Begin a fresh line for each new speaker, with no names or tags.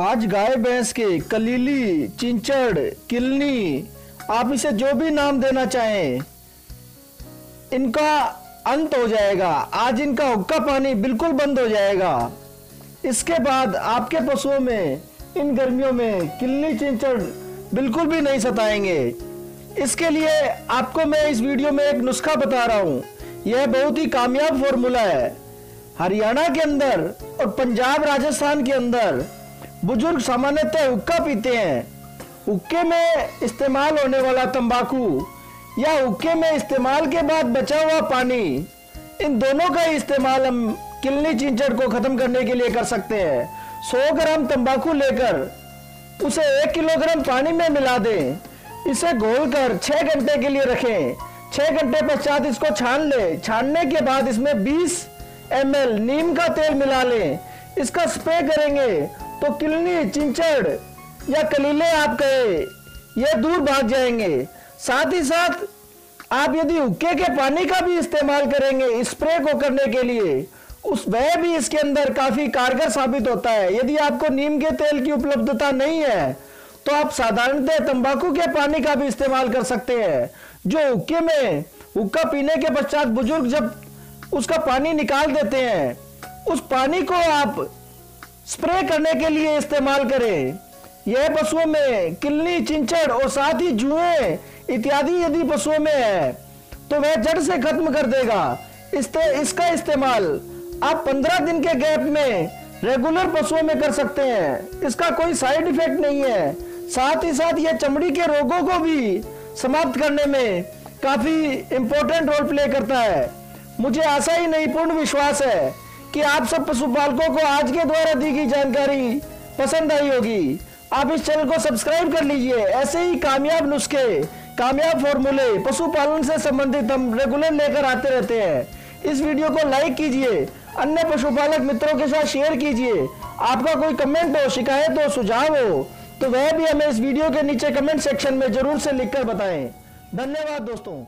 आज गाय, भैंस के कलीली, चिंचड़, किलनी, आप इसे जो भी नाम देना चाहें, इनका अंत हो जाएगा। आज इनका हुक्का पानी बिल्कुल बंद हो जाएगा। इसके बाद आपके पशुओं में, इन गर्मियों में किलनी, चिंचड़ बिल्कुल भी नहीं सताएँगे। इसके लिए आपको मैं इस वीडियो में एक नुस्खा बता रहा हूँ। यह बहुत ही कामयाब फॉर्मूला है। हरियाणा के अंदर और पंजाब, राजस्थान के अंदर बुज़ुर्ग सामान्यतः हुक्का पीते हैं। हुक्के में इस्तेमाल होने वाला तंबाकू या हुक्के में इस्तेमाल के बाद बचा हुआ पानी, इन दोनों का इस्तेमाल हम किलनी चिंचड़ को खत्म करने के लिए कर सकते हैं। 100 ग्राम तंबाकू लेकर उसे एक किलोग्राम पानी में मिला दें। इसे घोलकर छह घंटे के लिए रखें। छह घंटे पश्चात इसको छान लें। छानने के बाद इसमें 20 एम नीम का तेल मिला लें। इसका स्प्रे करेंगे तो किलनी चिंचड़ या कलीले आप कहे, ये दूर भाग जाएँगे। साथ ही साथ आप यदि हुक्के के पानी का भी इस्तेमाल करेंगे स्प्रे को करने के लिए, उस वह भी इसके अंदर काफ़ी कारगर साबित होता है। यदि आपको नीम के तेल की उपलब्धता नहीं है तो आप साधारणतः तंबाकू के पानी का भी इस्तेमाल कर सकते हैं, जो हुक्के में हुक्का पीने के पश्चात बुज़ुर्ग जब उसका पानी निकाल देते हैं, उस पानी को आप स्प्रे करने के लिए इस्तेमाल करें। यह पशुओं में किलनी चिंचड़ और साथ ही जुए इत्यादि यदि पशुओं में है तो वह जड़ से खत्म कर देगा। इसते, इसका इस्तेमाल आप 15 दिन के गैप में रेगुलर पशुओं में कर सकते हैं। इसका कोई साइड इफ़ेक्ट नहीं है। साथ ही साथ यह चमड़ी के रोगों को भी समाप्त करने में काफ़ी इंपॉर्टेंट रोल प्ले करता है। मुझे आशा ही नहीं, पूर्ण विश्वास है। कि आप सब पशुपालकों को आज के द्वारा दी गई जानकारी पसंद आई होगी। आप इस चैनल को सब्सक्राइब कर लीजिए। ऐसे ही कामयाब नुस्खे, कामयाब फॉर्मूले पशुपालन से संबंधित हम रेगुलर लेकर आते रहते हैं। इस वीडियो को लाइक कीजिए, अन्य पशुपालक मित्रों के साथ शेयर कीजिए। आपका कोई कमेंट हो, शिकायत हो, सुझाव हो तो वह भी हमें इस वीडियो के नीचे कमेंट सेक्शन में ज़रूर से लिखकर बताएँ। धन्यवाद दोस्तों।